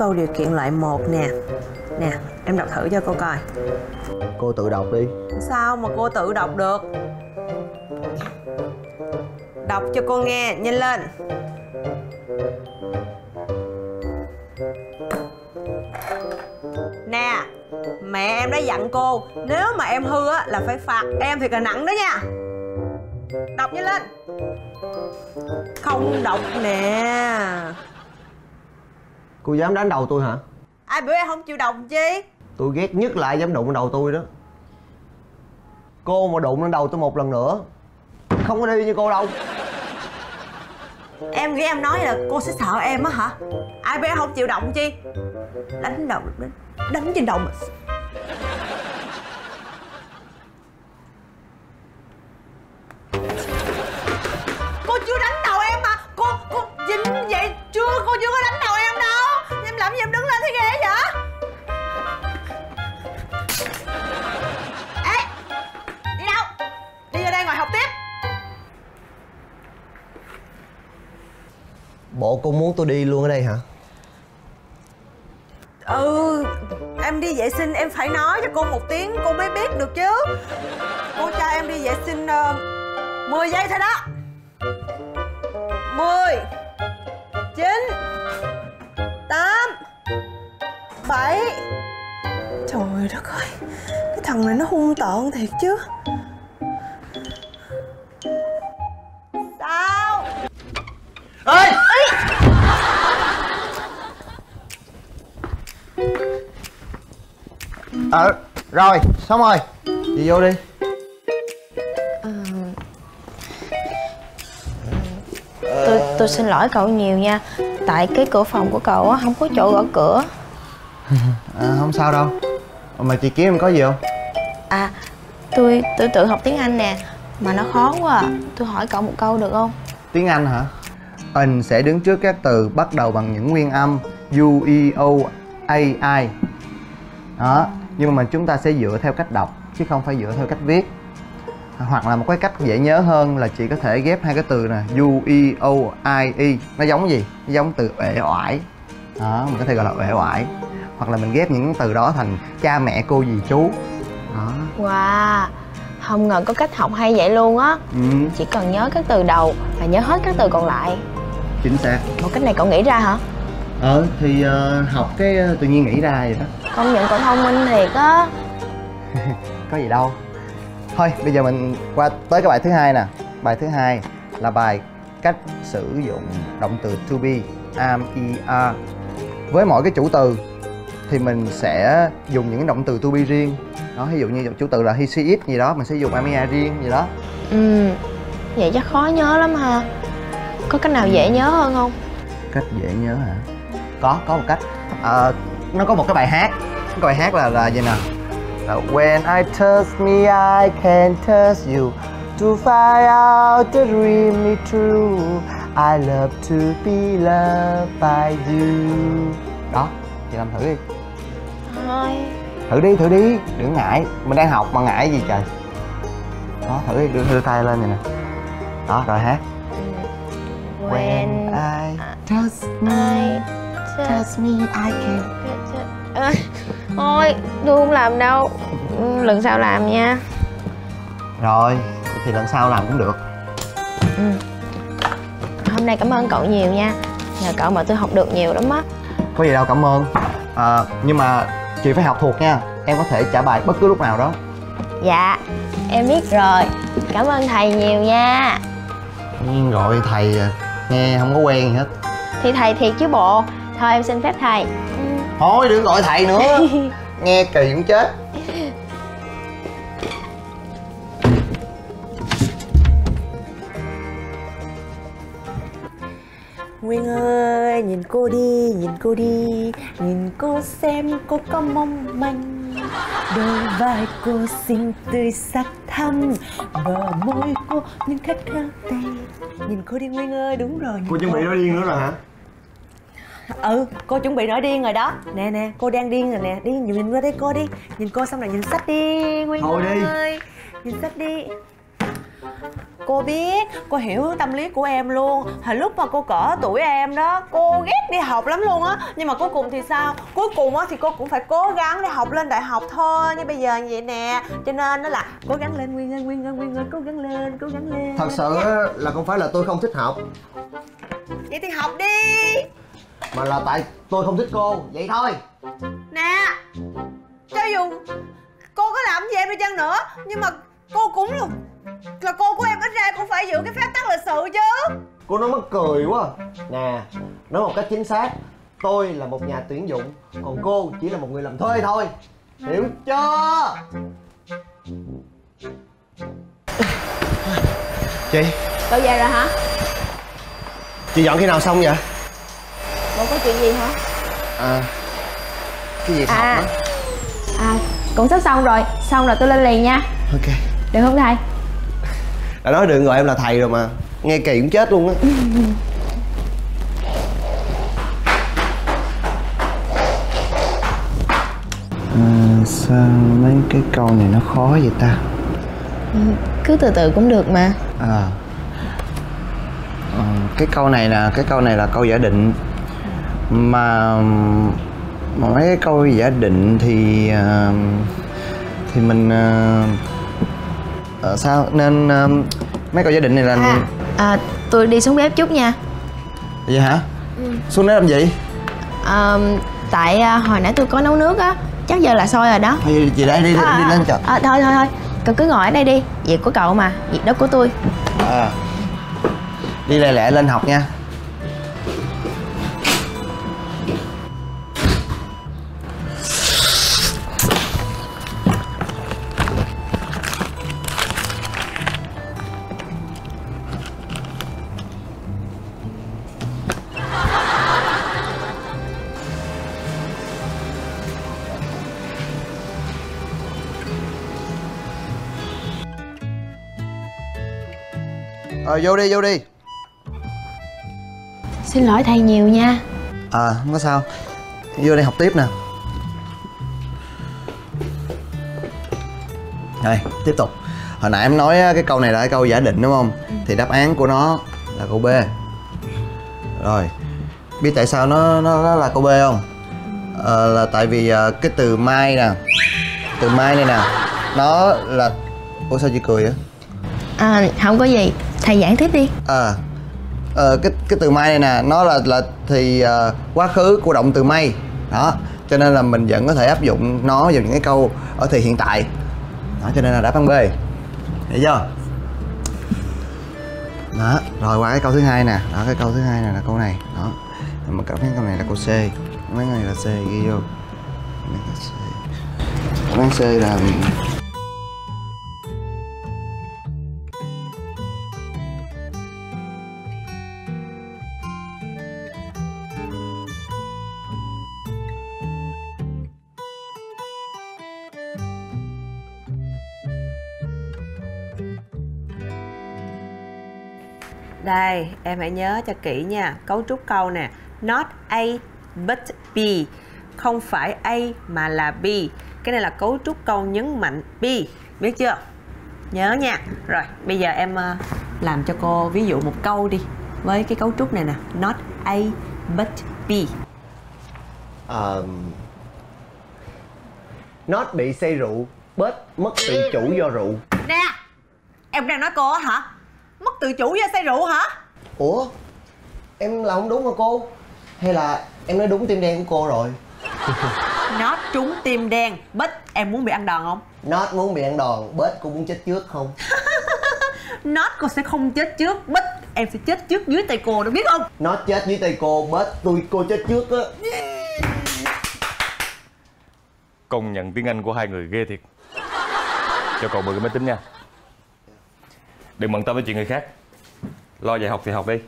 câu điều kiện loại một nè. Nè, em đọc thử cho cô coi. Cô tự đọc đi. Sao mà cô tự đọc được? Đọc cho cô nghe, nhanh lên. Nè, mẹ em đã dặn cô Nếu mà em hư á là phải phạt em thiệt là nặng đó nha. Đọc nhanh lên. Không đọc nè Cô dám đánh đầu tôi hả? Ai biểu em không chịu đọc chi? Tôi ghét nhất là ai dám đụng lên đầu tôi đó. Cô mà đụng lên đầu tôi một lần nữa Không có đi như cô đâu. Em nghĩ em nói là cô sẽ sợ em á hả? Ai em không chịu động chi? Đánh đầu đánh, đánh trên đầu mà Đây ngồi học tiếp. Bộ cô muốn tôi đi luôn ở đây hả? Ừ Em đi vệ sinh em phải nói cho cô một tiếng Cô mới biết được chứ. Cô cho em đi vệ sinh uh, 10 giây thôi đó. 10 9 8 7 Trời đất ơi Cái thằng này nó hung tợn thiệt chứ Ờ rồi xong rồi. Chị vô đi. Tôi tôi xin lỗi cậu nhiều nha. Tại cái cửa phòng của cậu á không có chỗ gõ cửa. À, Không sao đâu. Mà chị kiếm em có gì không? À tôi tôi tự học tiếng anh nè mà nó khó quá à. tôi hỏi cậu một câu được không? Tiếng Anh hả? Anh sẽ đứng trước các từ bắt đầu bằng những nguyên âm U, E, O, A, I. Đó Nhưng mà chúng ta sẽ dựa theo cách đọc Chứ không phải dựa theo cách viết. Hoặc là một cái cách dễ nhớ hơn là chị có thể ghép hai cái từ nè U, E, O, I, E Nó giống gì? Nó giống từ uể oải. Đó, mình có thể gọi là uể oải. Hoặc là mình ghép những từ đó thành cha mẹ cô dì chú. Đó. Wow không ngờ có cách học hay vậy luôn á. Ừ, chỉ cần nhớ các từ đầu là nhớ hết các từ còn lại. Chính xác. Một cách này cậu nghĩ ra hả Ờ thì ờ, học cái ờ, tự nhiên nghĩ ra vậy đó. Công nhận cậu thông minh thiệt á. Có gì đâu. Thôi bây giờ mình qua tới cái bài thứ hai nè. Bài thứ hai là bài cách sử dụng động từ to be am er với mỗi cái chủ từ thì mình sẽ dùng những động từ to be riêng. Đó ví dụ như chủ từ là he she it gì đó mình sẽ dùng am er riêng gì đó. Ừ vậy chắc khó nhớ lắm ha. Có cách nào dễ nhớ hơn không? Cách dễ nhớ hả có có một cách. Ờ, nó có một cái bài hát. Cái bài hát là là gì nè? When I touch me I can touch you. To find out the dream is true. I love to be loved by you. Đó chị làm thử đi. Thôi. Thử đi thử đi. Đừng ngại. Mình đang học mà ngại gì trời. Đó thử đi. Đưa, đưa tay lên vậy nè. Đó rồi hát. When I touch me Touch me I can. Thôi tôi không làm đâu. Ừ, lần sau làm nha. Rồi, thì lần sau làm cũng được. Ừ. hôm nay cảm ơn cậu nhiều nha. Nhờ cậu mà tôi học được nhiều lắm á. Có gì đâu cảm ơn. À, Nhưng mà chị phải học thuộc nha. Em có thể trả bài bất cứ lúc nào đó. Dạ em biết rồi. Cảm ơn thầy nhiều nha. Nhưng gọi thầy à, nghe không có quen gì hết. Thì thầy thiệt chứ bộ thôi em xin phép thầy. Thôi đừng gọi thầy nữa. Nghe kỳ cũng chết. Nguyên ơi, nhìn cô đi, nhìn cô đi. Nhìn cô xem cô có mong manh. Đôi vai cô xinh tươi sắc thắm. Bờ môi cô những khát khao tay Nhìn cô đi Nguyên ơi, đúng rồi nhìn chuẩn bị nói điên nữa rồi hả? Ừ, cô chuẩn bị nổi điên rồi đó. Nè nè, cô đang điên rồi nè. Đi nhìn qua đây cô đi. Nhìn cô xong rồi nhìn sách đi Nguyên Thôi đi. ơi. Nhìn sách đi. Cô biết cô hiểu tâm lý của em luôn. Hồi lúc mà cô cỡ tuổi em đó cô ghét đi học lắm luôn á. Nhưng mà cuối cùng thì sao? Cuối cùng á thì cô cũng phải cố gắng để học lên đại học thôi. Như bây giờ như vậy nè. Cho nên nó là cố gắng lên nguyên ngân nguyên ngân nguyên ngân cố gắng lên cố gắng lên. Thật sự á, là không phải là tôi không thích học. Vậy thì học đi mà là tại tôi không thích cô vậy thôi. Nè cho dù cô có làm gì em đi chăng nữa nhưng mà cô cũng là là cô của em ít ra cũng phải giữ cái phép tắc lịch sự chứ. Cô nói mắc cười quá. Nè nói một cách chính xác tôi là một nhà tuyển dụng còn cô chỉ là một người làm thuê thôi. Hiểu chưa? Chị. Cậu về rồi hả? Chị dọn khi nào xong vậy cậu có chuyện gì hả? À cái gì À. học đó? À cũng sắp xong rồi. Xong rồi tôi lên liền nha. Ok. Được không thầy? Đã nói đừng gọi em là thầy rồi mà. Nghe kỳ cũng chết luôn á. À, sao mấy cái câu này nó khó vậy ta? Cứ từ từ cũng được mà. À. Ờ, cái câu này là cái câu này là câu giả định mà mấy cái câu giả định thì ờ, thì mình ờ, ờ, sao? Nên mấy câu giả định này là à, à tôi đi xuống bếp chút nha. Vậy hả? Xuống đó làm gì? À, tại à, hồi nãy tôi có nấu nước á chắc giờ là sôi rồi đó. Thôi chị đây đi, đi, à, đi lên chợ. à, thôi thôi thôi. Cậu cứ ngồi ở đây đi. Việc của cậu mà việc đó của tôi. À. đi lẹ lẹ lên học nha ờ vô đi vô đi. Xin lỗi thầy nhiều nha. À không có sao. Vô đây học tiếp nè. Rồi tiếp tục. Hồi nãy em nói cái câu này là cái câu giả định đúng không? Thì đáp án của nó là câu b. Rồi biết tại sao nó nó, nó là câu b không? Ờ, là tại vì ờ, cái từ mai nè. Từ mai này nè nó là ủa sao chị cười á à không có gì thầy giảng tiếp đi. À ờ, cái cái từ may này nè nó là là thì uh, quá khứ của động từ may. Đó cho nên là mình vẫn có thể áp dụng nó vào những cái câu ở thì hiện tại. Đó cho nên là đáp án b. Hiểu chưa? Đó rồi qua cái câu thứ hai nè. Đó cái câu thứ hai này là câu này. Đó mình cảm thấy câu này là câu c. Mấy này là c ghi vô. Đáp án c. C là Đây, em hãy nhớ cho kỹ nha. Cấu trúc câu nè. Not A but B. Không phải A mà là B. Cái này là cấu trúc câu nhấn mạnh B. Biết chưa? Nhớ nha. Rồi, bây giờ em ờ, làm cho cô ví dụ một câu đi Với cái cấu trúc này nè. Not A but B. Ờ, Not bị say rượu Bết mất tự chủ do rượu. Nè Em đang nói cô hả? Mất tự chủ do say rượu hả? Ủa? Em làm không đúng hả cô? Hay là em nói đúng tim đen của cô rồi? Nó trúng tim đen Bích, em muốn bị ăn đòn không? Not muốn bị ăn đòn Bết cô muốn chết trước không? Nó cô sẽ không chết trước Bích, em sẽ chết trước dưới tay cô đó biết không? Not chết dưới tay cô Bết tôi cô chết trước á. Công nhận tiếng Anh của hai người ghê thiệt. Cho cậu mượn cái máy tính nha Đừng bận tâm với chuyện người khác. Lo dạy học thì học đi.